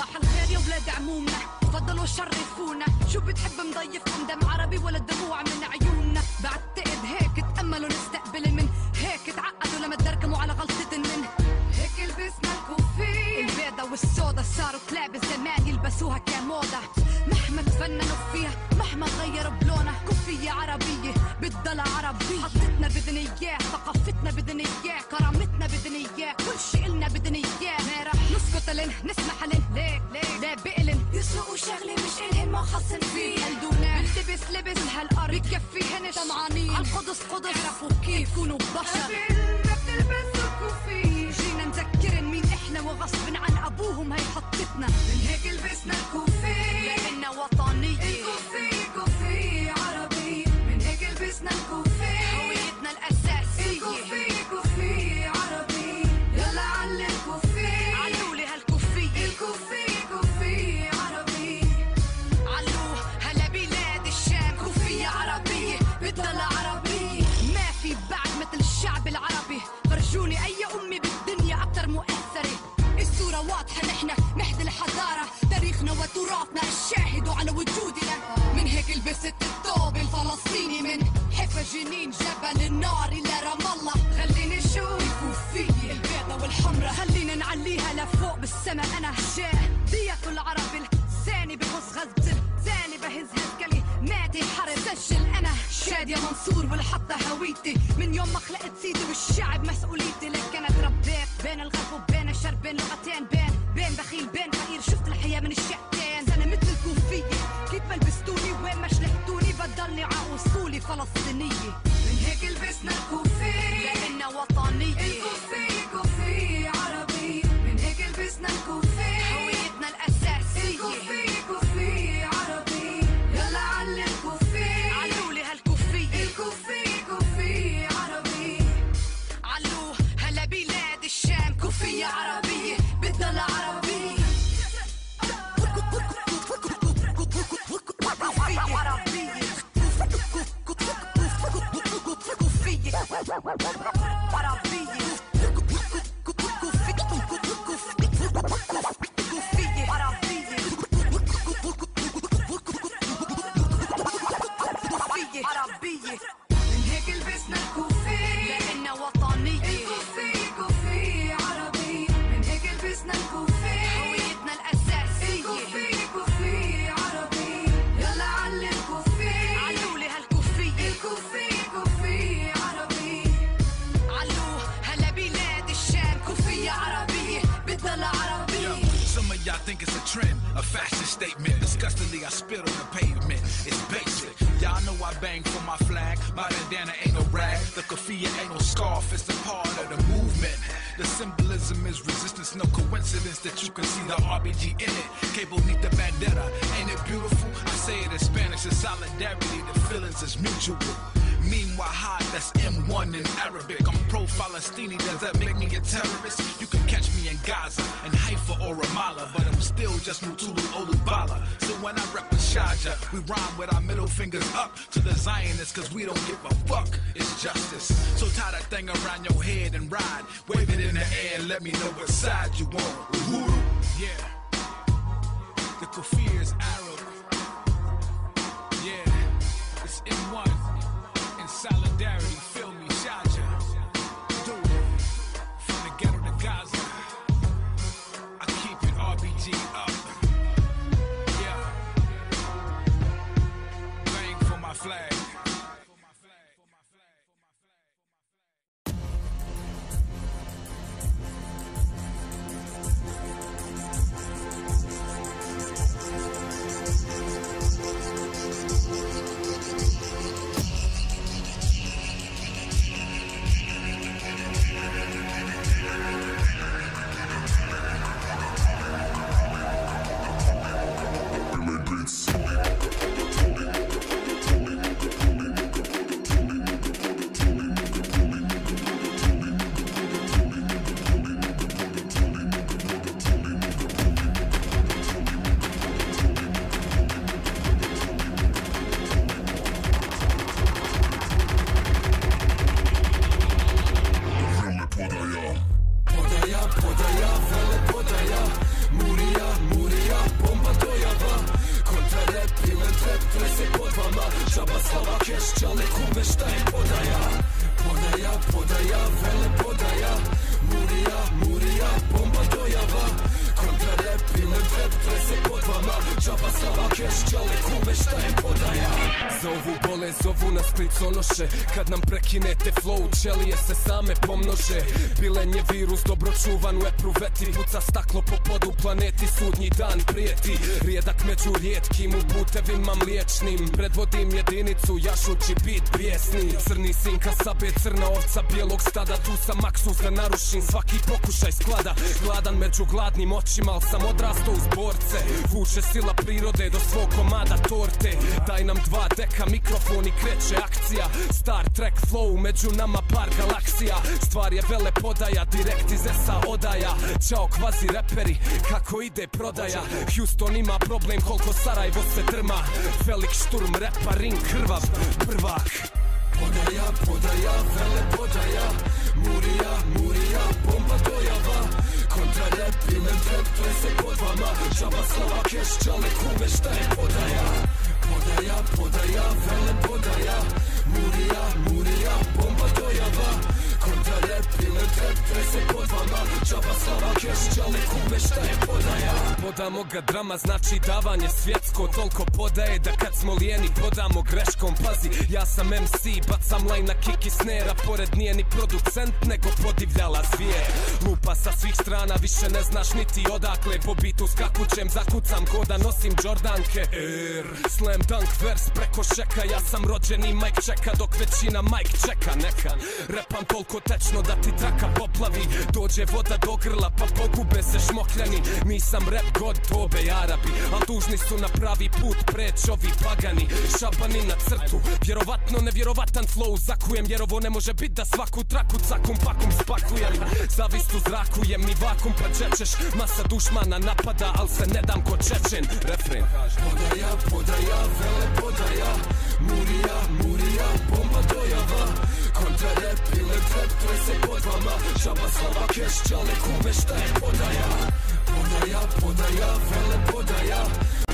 صباح الخير يا ولاد عمومنا. تفضلوا شرفونا. شو بتحب مضيفكم دم عربي ولا دموع من عيوننا؟ بعتقد هيك تأملوا نستقبل من هيك تعقدوا لما تدركموا على غلطة من هيك لبسنا الكوفية البيضة والسودا صاروا كلاب زمان يلبسوها كموضة مهما تفننوا فيها مهما غيروا بلونها كوفية عربية بتضل عربية. حطتنا بدنا إياه ثقافتنا بدنا إياه كرامتنا بدنا إياه كل شي إلنا بدنا إياه. ما رح نسكت لن شادية منصور والحطة هويتي. من يوم ما خلقت سيدي والشعب مسؤوليتي. لك أنا تربيت بين الغرب وبين الشرق بين لغتين بين بين بخيل بين فقير. شفت الحياة من الشقتين أنا مثل الكوفية كيف ما لبستوني وين ما شلحتوني؟ بضلني ع أصولي فلسطينية. Think it's a trend, a fashion statement. Disgustingly, I spit on the pavement. It's basic. Y'all know I bang for my flag. My bandana ain't no rag. The kafia ain't no scarf. It's a part of the movement. The symbolism is resistance. No coincidence that you can see the RBG in it. Cable need the bandana. Ain't it beautiful? I say it in Spanish. It's solidarity. The feelings is mutual. Meanwhile, high, that's M1 in Arabic. I'm pro Falastini, does that make me a terrorist? You can catch me in Gaza, or Ramallah, but I'm still just Mutulu Olubala. So when I rep with Shaja, we rhyme with our middle fingers up to the Zionists, cause we don't give a fuck. It's justice. So tie that thing around your head and ride. Wave it in the air and let me know what side you on. Uhuru. Yeah. The kafir is zovu nas kliconoše Kad nam prekinete flow, čelije se same pomnože. Bilen je virus, dobro čuvan u epruveti Puca staklo po podu, planeti sudnji dan prijeti. Rijedak među rijetkim, u putevima mliječnim Predvodim jedinicu, jašući bit bijesni. Crni sinka sabe, crna ovca bijelog stada Tu sam maksus da narušim svaki pokušaj sklada. Gladan među gladnim očima, al sam odrastao uz borce. Vuče sila prirode do svog komada torte. Daj nam dva deka, mikrofon i kreće akcija. Star Trek flow, među nama par galaksija. Stvar je vele podaja, direkt iz SA odaja. Ćao kvazi reperi, kako ide prodaja? Houston ima problem koliko Sarajevo se drma. Felix Šturm, repa, ring, krvav, prvak. Podaja, podaja, vele podaja Murija, murija, bomba dojava. Kontra rap, ile trap, trese pod vama. Džaba slava keš, čale kume, šta je podaja? Podaja, podaja, vele Džaba slava keš, čale kume, šta je podaja? Podamo ga drama, znači davanje svjetsko Toliko podaje da kad smo lijeni podamo greškom. Pazi, ja sam MC, bacam line na kick i snera Pored nije ni producent, nego podivljala zvijer. Lupa sa svih strana, više ne znaš niti odakle Po bitu skakućem, zakucam ko da nosim Jordanke. Air, slam dunk vers preko šeka Ja sam rođeni Mike čeka dok većina Mike čeka Neka, repam toliko tečno da ti traka poplavi Dođe voda do grla pa pogube se šmokljani. Nisam rap god tobe Arabi Al dužni su na pravi put preć ovi pagani Šabani na crtu, vjerovatno nevjerovatan flow. Zakujem jer ovo ne može bit da svaku traku cakum pakum spakujem. Zavist u zraku jem ni vakum pa čečeš Masa dušmana napada al se ne dam ko čečen. Refren. Podaja, podaja vama Žaba slava keš, čale kume, šta je podaja? Podaja, podaja, vele podaja